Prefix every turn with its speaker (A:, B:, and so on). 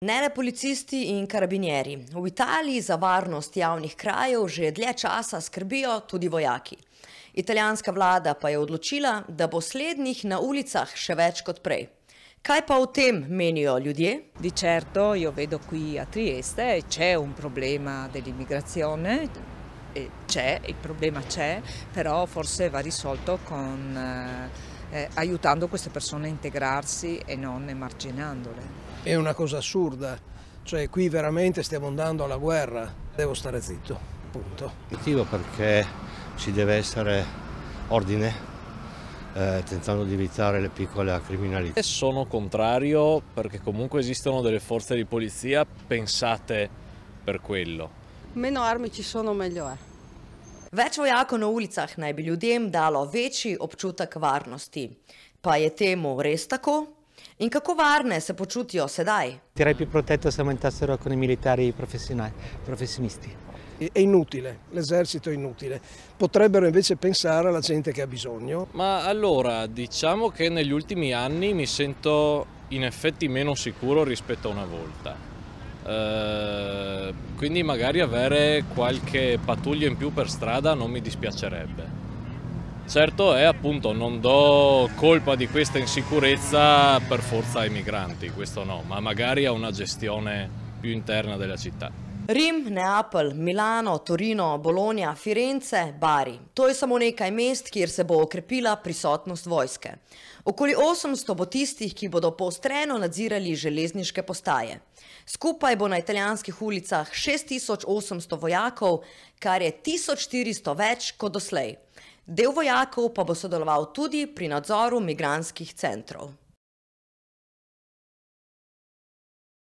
A: Ne le policisti in karabinjeri. V Italiji za varnost javnih krajev že dlje časa skrbijo tudi vojaki. Italijanska vlada pa je odločila, da bo slednjih na ulicah še več kot prej. Kaj pa o tem menijo ljudje?
B: Di certo io vedo qui a Trieste c'è un problema dell'immigrazione, e c'è, il problema c'è, però forse va risolto con, eh, eh, aiutando queste persone a integrarsi e non emarginandole.
C: È una cosa assurda, cioè qui veramente stiamo andando alla guerra, devo stare zitto, punto.
D: Motivo perché ci deve essere ordine, eh, tentando di evitare le piccole criminalità.
E: Sono contrario perché comunque esistono delle forze di polizia pensate per quello.
F: Meno armi ci sono meglio è.
A: Več vojakov na ulicah naj bi ljudem dalo večji občutek varnosti. Pa je temu res tako? In kako varne se počutijo sedaj?
G: Direi più protetto se aumentassero con i militari professionisti.
C: È inutile, l'esercito è inutile. Potrebbero invece pensare alla gente che ha bisogno.
E: Ma allora, diciamo che negli ultimi anni mi sento in effetti meno sicuro rispetto a una volta. Eh, quindi magari avere qualche pattuglia in più per strada non mi dispiacerebbe. Certo è appunto non do colpa di questa insicurezza per forza ai migranti, questo no, ma magari a una gestione più interna della città.
A: Rim, Neapel, Milano, Torino, Bologna, Firenze, Bari. To je samo nekaj mest, kjer se bo okrepila prisotnost vojske. Okoli 800 bo tistih, ki bodo poostreno nadzirali železniške postaje. Skupaj bo na italijanskih ulicah 6800 vojakov, kar je 1400 več kot doslej. Del vojakov pa bo sodeloval tudi pri nadzoru migranskih centrov.